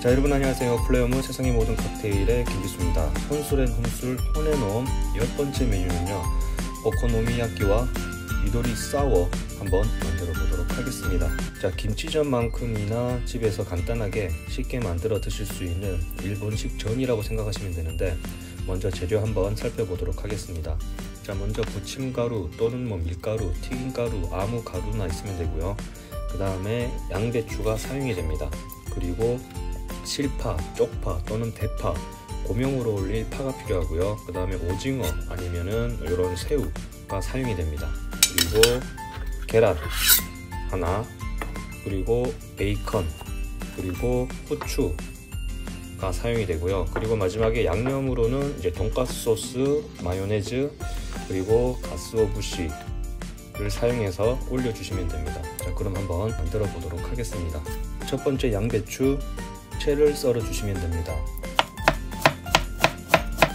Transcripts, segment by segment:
자 여러분 안녕하세요. 플레이어무 세상의 모든 칵테일의 김기수입니다. 혼술앤 혼술 혼앤홈 열 번째 메뉴는요 오코노미야끼와 미도리 싸워 한번 만들어 보도록 하겠습니다. 자 김치전만큼이나 집에서 간단하게 쉽게 만들어 드실 수 있는 일본식 전이라고 생각하시면 되는데 먼저 재료 한번 살펴보도록 하겠습니다. 자 먼저 부침가루 또는 뭐 밀가루 튀김가루 아무 가루나 있으면 되고요. 그 다음에 양배추가 사용이 됩니다. 그리고 실파, 쪽파 또는 대파 고명으로 올릴 파가 필요하고요. 그 다음에 오징어 아니면은 이런 새우가 사용이 됩니다. 그리고 계란 하나 그리고 베이컨 그리고 후추 가 사용이 되고요. 그리고 마지막에 양념으로는 이제 돈가스 소스 마요네즈 그리고 가스오부시를 사용해서 올려주시면 됩니다. 자 그럼 한번 만들어 보도록 하겠습니다. 첫 번째 양배추 채를 썰어 주시면 됩니다.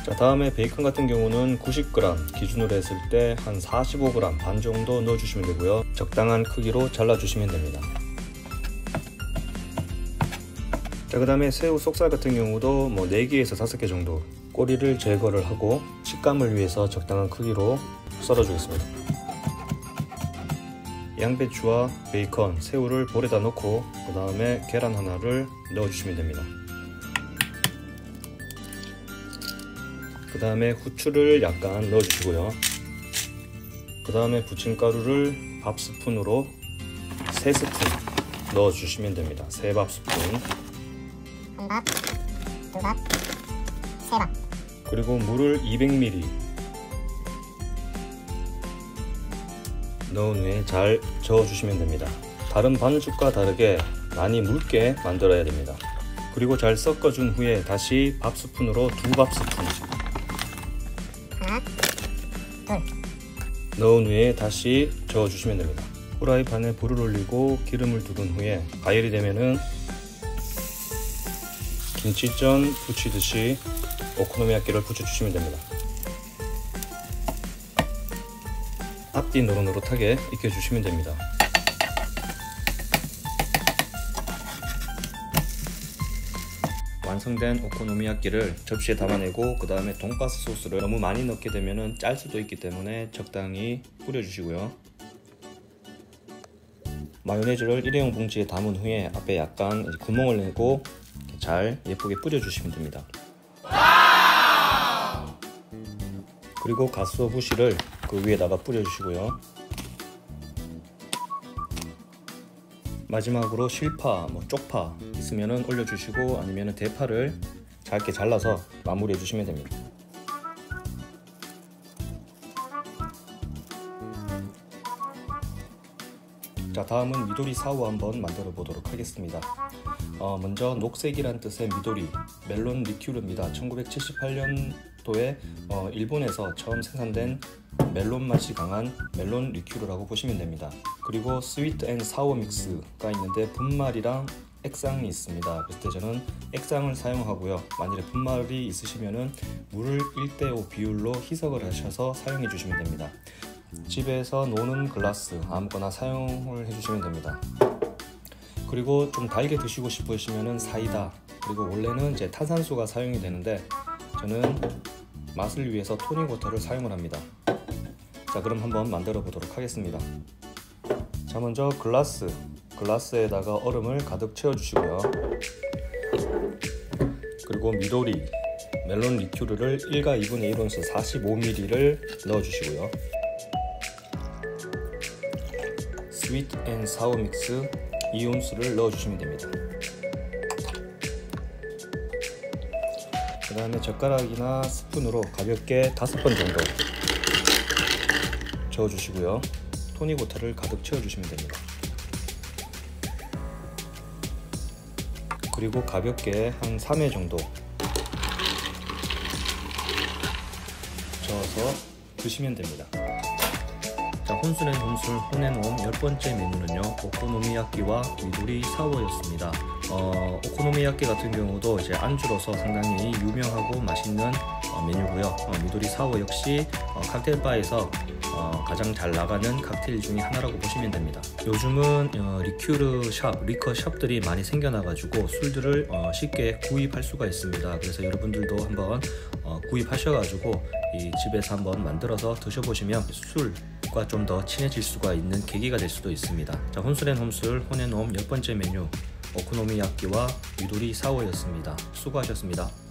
자 다음에 베이컨 같은 경우는 90g 기준으로 했을 때 한 45g 반 정도 넣어 주시면 되고요. 적당한 크기로 잘라 주시면 됩니다. 자 그 다음에 새우 속살 같은 경우도 뭐 4개에서 5개 정도 꼬리를 제거를 하고 식감을 위해서 적당한 크기로 썰어 주겠습니다 양배추와 베이컨, 새우를 볼에다 넣고 그 다음에 계란 하나를 넣어주시면 됩니다. 그 다음에 후추를 약간 넣어주시고요. 그 다음에 부침가루를 밥 스푼으로 3스푼 넣어주시면 됩니다. 3밥 스푼 한 밥, 두 밥, 세 밥. 그리고 물을 200ml 넣은 후에 잘 저어주시면 됩니다. 다른 반죽과 다르게 많이 묽게 만들어야 됩니다. 그리고 잘 섞어준 후에 다시 밥 스푼으로 두 밥 스푼 하나, 둘. 넣은 후에 다시 저어주시면 됩니다. 후라이팬에 불을 올리고 기름을 두른 후에 가열이 되면은 김치전 부치듯이 오코노미야끼를 부쳐주시면 됩니다. 앞뒤 노릇노릇하게 익혀주시면 됩니다. 완성된 오코노미야끼를 접시에 담아내고 그 다음에 돈가스 소스를 너무 많이 넣게 되면 짤 수도 있기 때문에 적당히 뿌려주시고요. 마요네즈를 일회용 봉지에 담은 후에 앞에 약간 구멍을 내고 잘 예쁘게 뿌려주시면 됩니다. 그리고 가스오부시를 그 위에다가 뿌려주시고요. 마지막으로 실파, 뭐 쪽파 있으면 올려주시고 아니면 대파를 잘게 잘라서 마무리해 주시면 됩니다. 자 다음은 미도리 사워 한번 만들어 보도록 하겠습니다. 어, 먼저 녹색이란 뜻의 미도리 멜론 리큐르입니다. 1978년도에 어, 일본에서 처음 생산된 멜론 맛이 강한 멜론 리큐르라고 보시면 됩니다. 그리고 sweet and sour mix가 있는데 분말이랑 액상이 있습니다. 그때 저는 액상을 사용하고요. 만일에 분말이 있으시면은 물을 1대5 비율로 희석을 하셔서 사용해 주시면 됩니다. 집에서 노는 글라스 아무거나 사용을 해주시면 됩니다. 그리고 좀 달게 드시고 싶으시면은 사이다 그리고 원래는 이제 탄산수가 사용이 되는데 저는 맛을 위해서 토닉 워터를 사용을 합니다. 자 그럼 한번 만들어 보도록 하겠습니다. 자 먼저 글라스 글라스에다가 얼음을 가득 채워 주시고요. 그리고 미도리 멜론 리큐르를 1과 2분의 1온스 45ml를 넣어 주시고요. sweet and sour mix 2온스를 넣어주시면 됩니다. 그 다음에 젓가락이나 스푼으로 가볍게 5번 정도 저어주시고요. 토닉워터를 가득 채워주시면 됩니다. 그리고 가볍게 한 3회 정도 저어서 드시면 됩니다. 자, 혼술 and 홈술 혼 and 홈 열 번째 메뉴는요 오코노미야끼와 미도리 사워였습니다. 어, 오코노미야끼 같은 경우도 이제 안주로서 상당히 유명하고 맛있는 어, 메뉴고요. 어, 미도리 사워 역시 어, 칵테일 바에서 어, 가장 잘 나가는 칵테일 중에 하나라고 보시면 됩니다. 요즘은 어, 리큐르 shop, liquor shop들이 많이 생겨나가지고 술들을 어, 쉽게 구입할 수가 있습니다. 그래서 여러분들도 한번 어, 구입하셔가지고 이 집에서 한번 만들어서 드셔보시면 술 과 좀 더 친해질 수가 있는 계기가 될 수도 있습니다. 자, 혼술앤 홈술 혼앤홈 열 번째 메뉴 오코노미야끼와 유도리 사워였습니다. 수고하셨습니다.